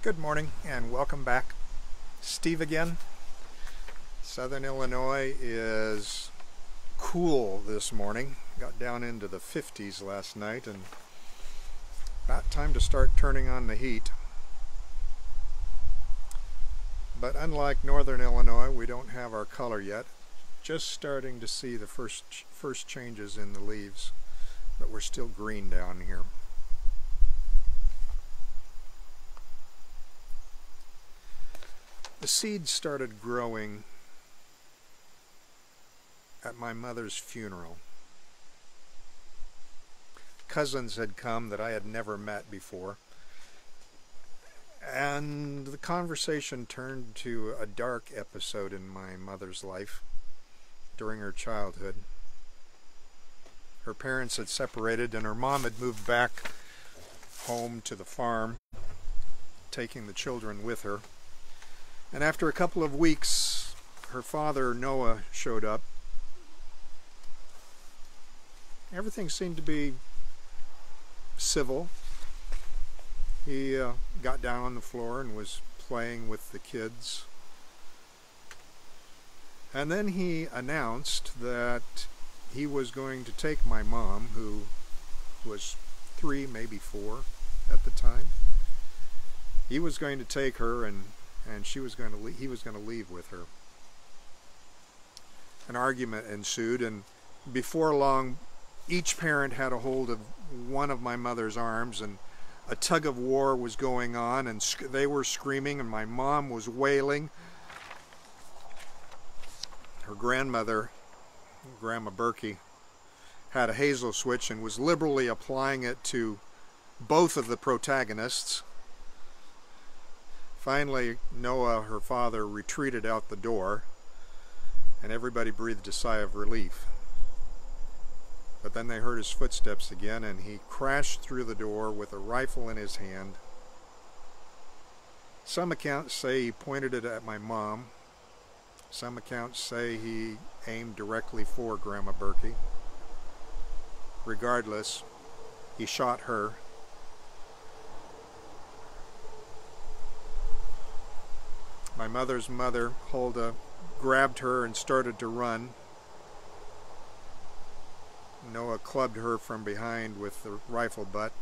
Good morning and welcome back. Steve again. Southern Illinois is cool this morning. Got down into the 50s last night and about time to start turning on the heat. But unlike northern Illinois, we don't have our color yet. Just starting to see the first first changes in the leaves, but we're still green down here. The seeds started growing at my mother's funeral. Cousins had come that I had never met before. And the conversation turned to a dark episode in my mother's life during her childhood. Her parents had separated, and her mom had moved back home to the farm, taking the children with her. And after a couple of weeks, her father, Noah, showed up. Everything seemed to be civil. He uh, got down on the floor and was playing with the kids. And then he announced that he was going to take my mom, who was three, maybe four at the time. He was going to take her and and she was going to leave, he was going to leave with her. An argument ensued, and before long, each parent had a hold of one of my mother's arms, and a tug of war was going on, and they were screaming, and my mom was wailing. Her grandmother, Grandma Berkey, had a hazel switch and was liberally applying it to both of the protagonists. Finally, Noah, her father, retreated out the door, and everybody breathed a sigh of relief. But then they heard his footsteps again, and he crashed through the door with a rifle in his hand. Some accounts say he pointed it at my mom. Some accounts say he aimed directly for Grandma Berkey. Regardless, he shot her My mother's mother, Hulda, grabbed her and started to run. Noah clubbed her from behind with the rifle butt,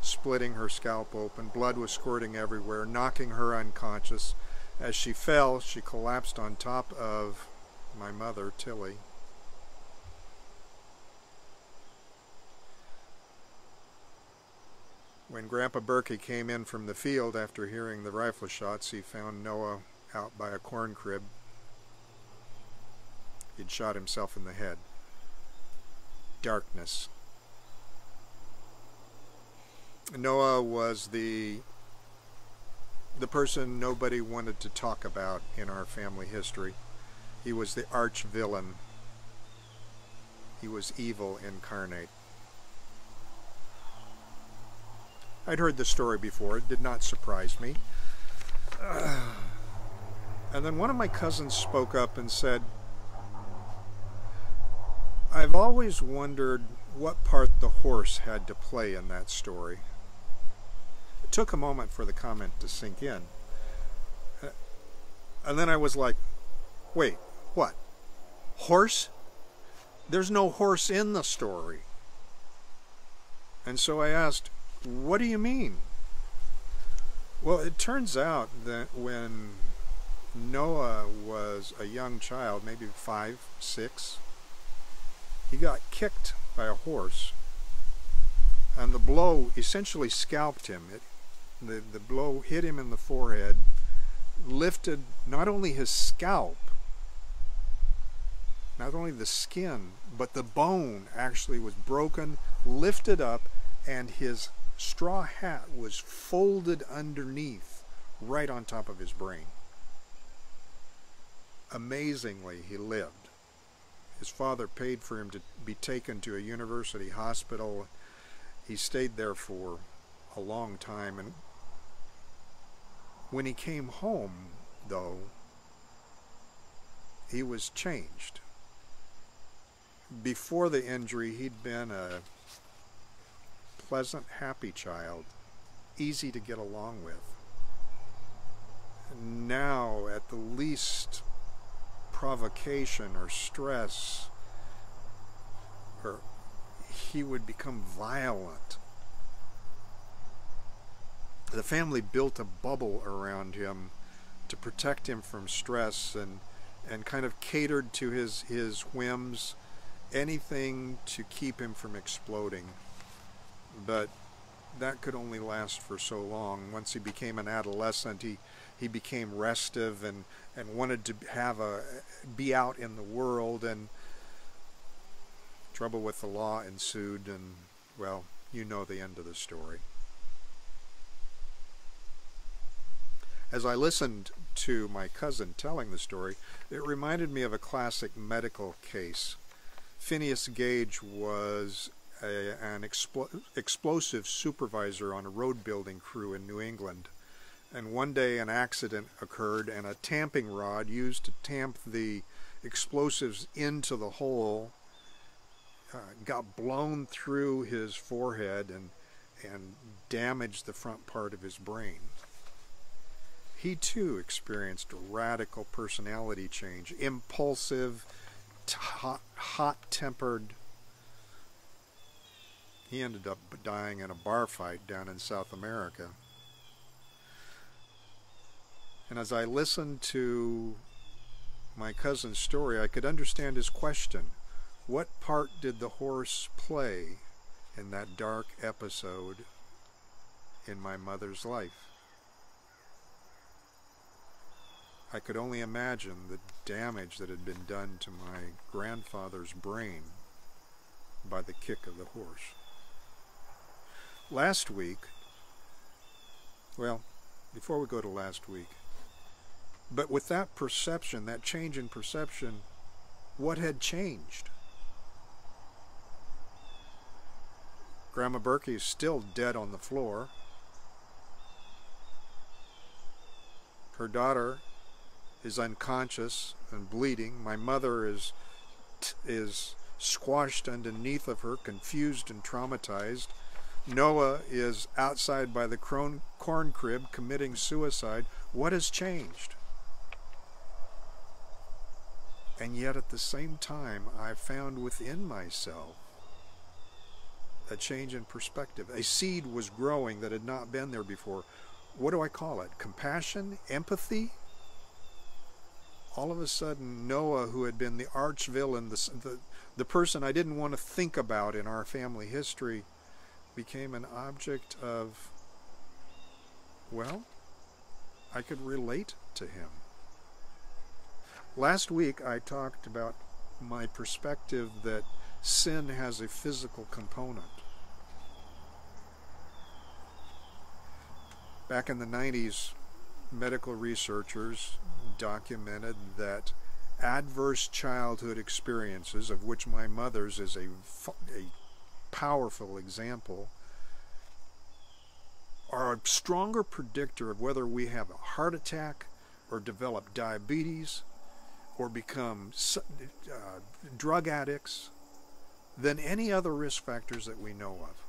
splitting her scalp open. Blood was squirting everywhere, knocking her unconscious. As she fell, she collapsed on top of my mother, Tilly. When Grandpa Berkey came in from the field after hearing the rifle shots, he found Noah out by a corn crib. He'd shot himself in the head. Darkness. Noah was the the person nobody wanted to talk about in our family history. He was the arch villain. He was evil incarnate. I'd heard the story before. It did not surprise me. And then one of my cousins spoke up and said, I've always wondered what part the horse had to play in that story. It took a moment for the comment to sink in. And then I was like, wait, what? Horse? There's no horse in the story. And so I asked, what do you mean? Well, it turns out that when Noah was a young child, maybe five, six, he got kicked by a horse. And the blow essentially scalped him. It, the, the blow hit him in the forehead, lifted not only his scalp, not only the skin, but the bone actually was broken, lifted up, and his straw hat was folded underneath, right on top of his brain. Amazingly, he lived. His father paid for him to be taken to a university hospital. He stayed there for a long time, and when he came home, though, he was changed. Before the injury, he'd been a pleasant, happy child. easy to get along with. And Now, at the least provocation or stress, or he would become violent. The family built a bubble around him to protect him from stress and and kind of catered to his his whims, anything to keep him from exploding. But that could only last for so long. Once he became an adolescent, he he became restive and and wanted to have a be out in the world and trouble with the law ensued and well, you know the end of the story. As I listened to my cousin telling the story, it reminded me of a classic medical case. Phineas Gage was a, an expl- explosive supervisor on a road building crew in New England. And one day an accident occurred, and a tamping rod used to tamp the explosives into the hole uh, got blown through his forehead and and damaged the front part of his brain. He too experienced a radical personality change, impulsive, hot tempered. He ended up dying in a bar fight down in South America. And as I listened to my cousin's story, I could understand his question What part did the horse play in that dark episode in my mother's life? I could only imagine the damage that had been done to my grandfather's brain by the kick of the horse. Last week, well, before we go to last week, but with that perception, that change in perception, what had changed? Grandma Berkey is still dead on the floor. Her daughter is unconscious and bleeding. My mother is is squashed underneath of her, confused and traumatized. Noah is outside by the corn crib committing suicide. What has changed? And yet at the same time, I found within myself a change in perspective. A seed was growing that had not been there before. What do I call it? Compassion? Empathy? all of a sudden Noah, who had been the arch villain, the, the, the person I didn't want to think about in our family history, became an object of, well, I could relate to him. Last week I talked about my perspective that sin has a physical component. Back in the 90s, medical researchers documented that adverse childhood experiences, of which my mother's is a, a powerful example, are a stronger predictor of whether we have a heart attack or develop diabetes or become uh, drug addicts than any other risk factors that we know of.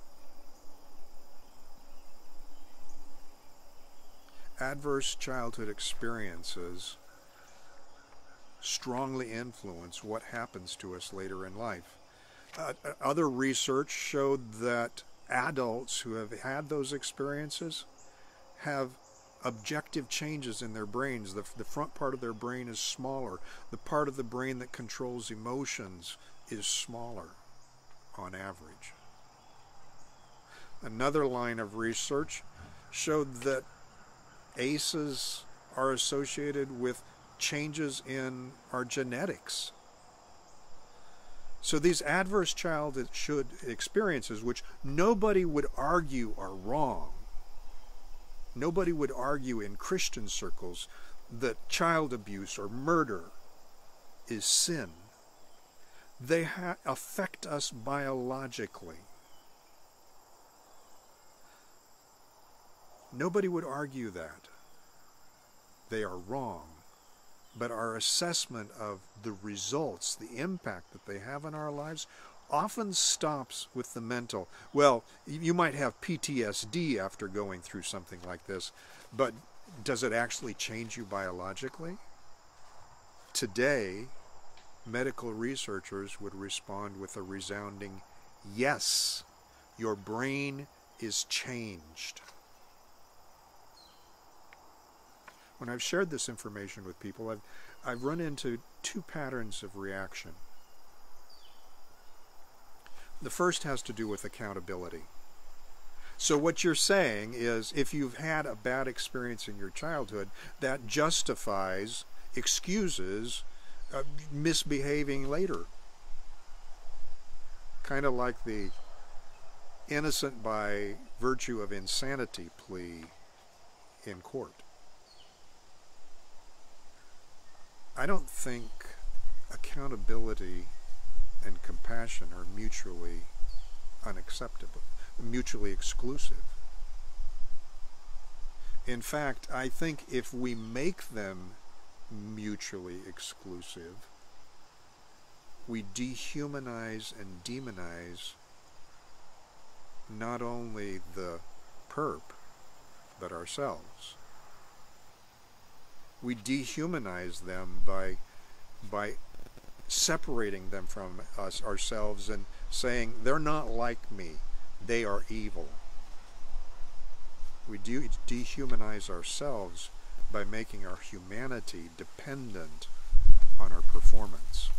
adverse childhood experiences strongly influence what happens to us later in life. Uh, uh, other research showed that adults who have had those experiences have objective changes in their brains. The, the front part of their brain is smaller. The part of the brain that controls emotions is smaller on average. Another line of research showed that ACEs are associated with changes in our genetics. So these adverse childhood experiences, which nobody would argue are wrong, nobody would argue in Christian circles that child abuse or murder is sin. They affect us biologically. Nobody would argue that. They are wrong. But our assessment of the results, the impact that they have on our lives, often stops with the mental. Well, you might have PTSD after going through something like this, but does it actually change you biologically? Today, medical researchers would respond with a resounding yes, your brain is changed. When I've shared this information with people, I've, I've run into two patterns of reaction. The first has to do with accountability. So, what you're saying is if you've had a bad experience in your childhood, that justifies, excuses uh, misbehaving later. Kind of like the innocent by virtue of insanity plea in court. I don't think accountability and compassion are mutually unacceptable, mutually exclusive. In fact, I think if we make them mutually exclusive, we dehumanize and demonize not only the perp, but ourselves. We dehumanize them by, by separating them from us ourselves and saying, they're not like me, they are evil. We de dehumanize ourselves by making our humanity dependent on our performance.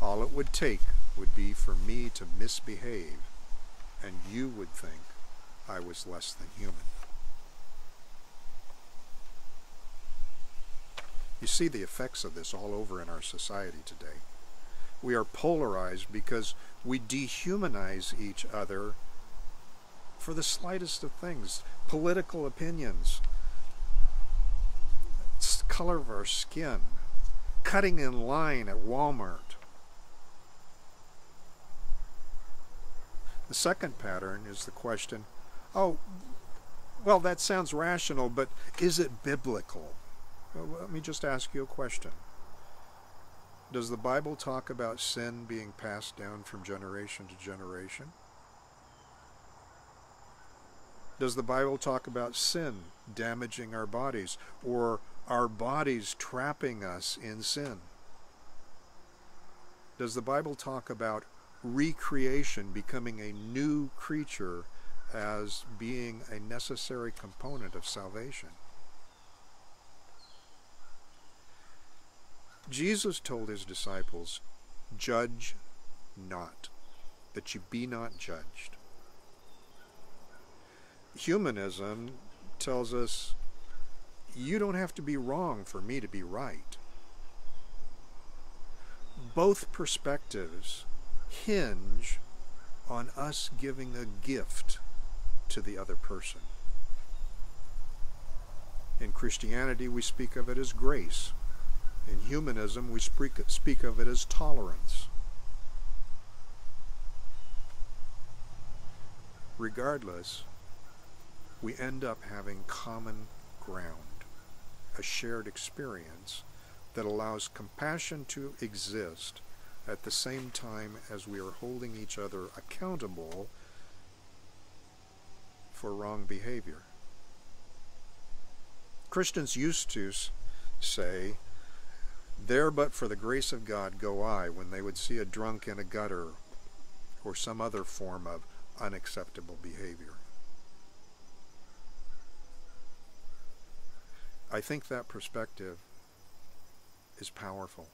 All it would take would be for me to misbehave, and you would think I was less than human. You see the effects of this all over in our society today. We are polarized because we dehumanize each other for the slightest of things. Political opinions, color of our skin, cutting in line at Walmart. The second pattern is the question, oh, well, that sounds rational, but is it biblical? Well, let me just ask you a question. Does the Bible talk about sin being passed down from generation to generation? Does the Bible talk about sin damaging our bodies or our bodies trapping us in sin? Does the Bible talk about recreation, becoming a new creature, as being a necessary component of salvation? Jesus told his disciples, Judge not, that you be not judged. Humanism tells us, you don't have to be wrong for me to be right. Both perspectives hinge on us giving a gift to the other person. In Christianity, we speak of it as grace. In humanism, we speak, speak of it as tolerance. Regardless, we end up having common ground, a shared experience that allows compassion to exist at the same time as we are holding each other accountable for wrong behavior. Christians used to say, there but for the grace of God go I, when they would see a drunk in a gutter or some other form of unacceptable behavior. I think that perspective is powerful.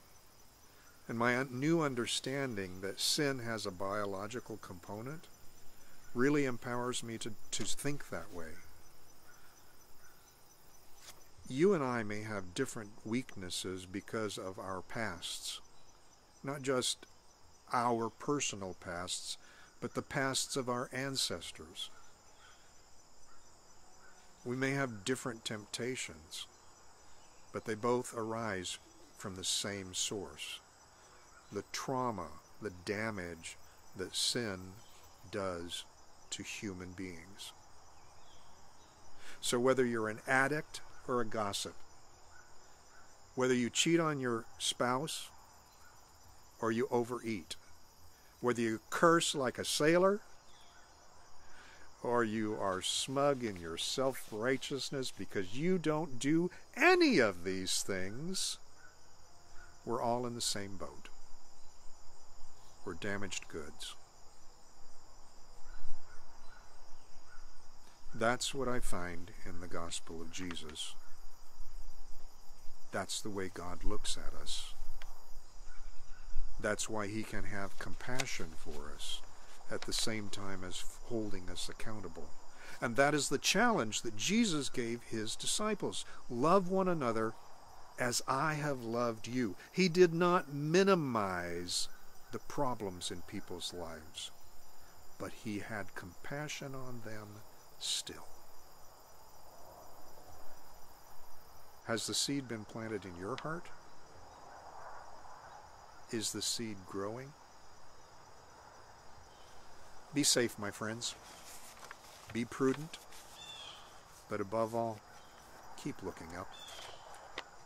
And my new understanding that sin has a biological component really empowers me to, to think that way you and I may have different weaknesses because of our pasts. Not just our personal pasts, but the pasts of our ancestors. We may have different temptations, but they both arise from the same source. The trauma, the damage that sin does to human beings. So whether you're an addict or a gossip. Whether you cheat on your spouse or you overeat, Whether you curse like a sailor, or you are smug in your self righteousness because you don't do any of these things, we're all in the same boat. We're damaged goods. That's what I find in the gospel of Jesus. That's the way God looks at us. That's why he can have compassion for us at the same time as holding us accountable. And that is the challenge that Jesus gave his disciples. Love one another as I have loved you. He did not minimize the problems in people's lives, but he had compassion on them still. Has the seed been planted in your heart? Is the seed growing? Be safe, my friends. Be prudent. But above all, keep looking up.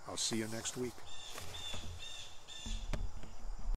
I'll see you next week.